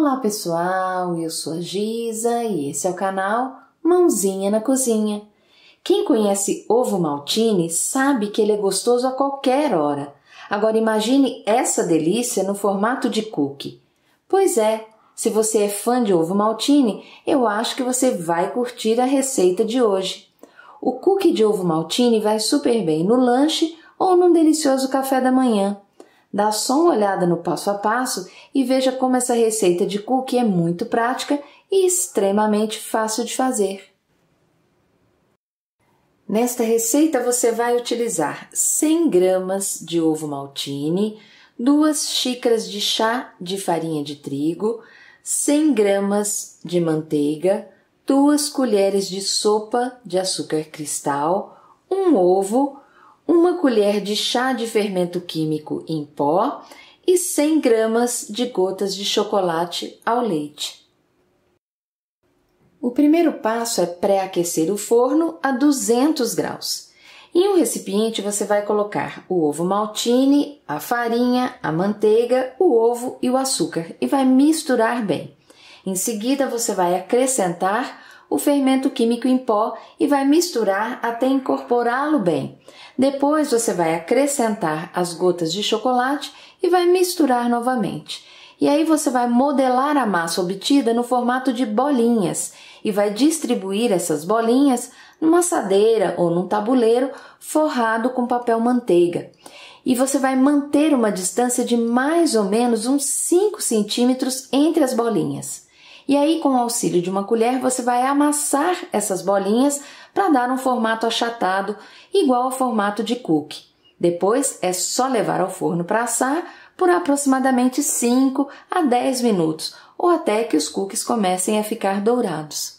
Olá pessoal, eu sou a Giza e esse é o canal Mãozinha na Cozinha. Quem conhece ovo maltine sabe que ele é gostoso a qualquer hora. Agora imagine essa delícia no formato de cookie. Pois é, se você é fã de ovo maltine, eu acho que você vai curtir a receita de hoje. O cookie de ovo maltine vai super bem no lanche ou num delicioso café da manhã. Dá só uma olhada no passo a passo e veja como essa receita de cookie é muito prática e extremamente fácil de fazer. Nesta receita você vai utilizar 100 gramas de ovo maltine, 2 xícaras de chá de farinha de trigo, 100 gramas de manteiga, 2 colheres de sopa de açúcar cristal, um ovo, uma colher de chá de fermento químico em pó e 100 gramas de gotas de chocolate ao leite. O primeiro passo é pré-aquecer o forno a 200 graus. Em um recipiente você vai colocar o ovo maltine, a farinha, a manteiga, o ovo e o açúcar e vai misturar bem. Em seguida você vai acrescentar o fermento químico em pó e vai misturar até incorporá-lo bem. Depois você vai acrescentar as gotas de chocolate e vai misturar novamente. E aí você vai modelar a massa obtida no formato de bolinhas e vai distribuir essas bolinhas numa assadeira ou num tabuleiro forrado com papel manteiga. E você vai manter uma distância de mais ou menos uns 5 centímetros entre as bolinhas. E aí, com o auxílio de uma colher, você vai amassar essas bolinhas para dar um formato achatado, igual ao formato de cookie. Depois é só levar ao forno para assar por aproximadamente 5 a 10 minutos, ou até que os cookies comecem a ficar dourados.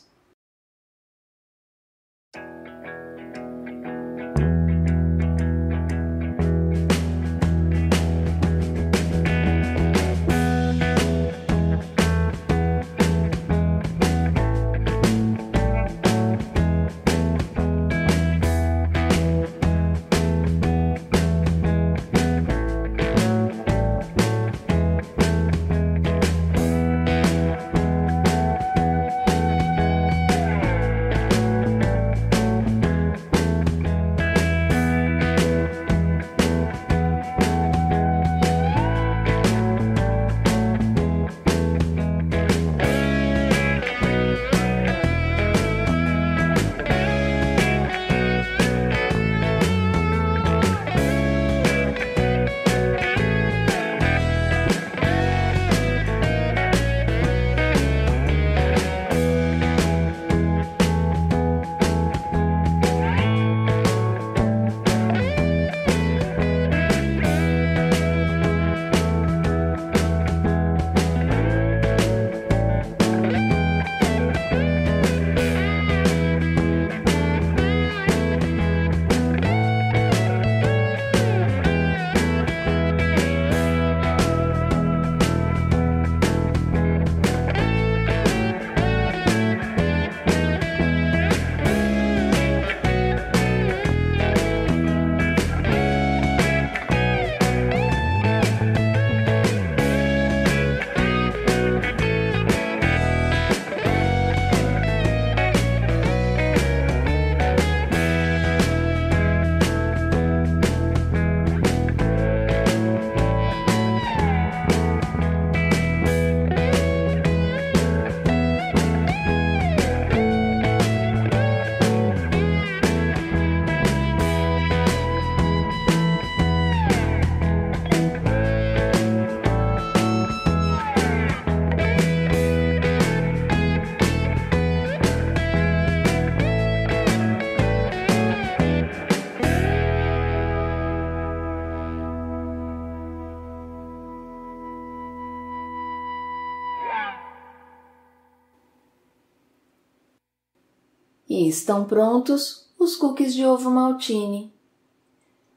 E estão prontos os cookies de ovo maltine.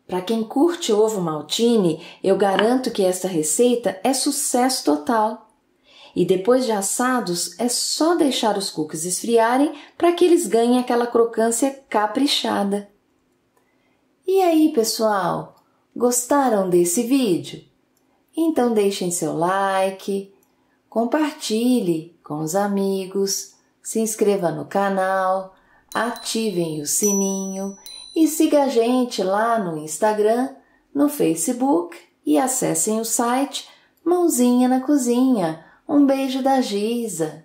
Para quem curte ovo maltine, eu garanto que esta receita é sucesso total. E depois de assados, é só deixar os cookies esfriarem para que eles ganhem aquela crocância caprichada. E aí, pessoal, gostaram desse vídeo? Então deixem seu like, compartilhe com os amigos, se inscreva no canal, ativem o sininho e siga a gente lá no Instagram, no Facebook e acessem o site Mãozinha na Cozinha. Um beijo da Giza.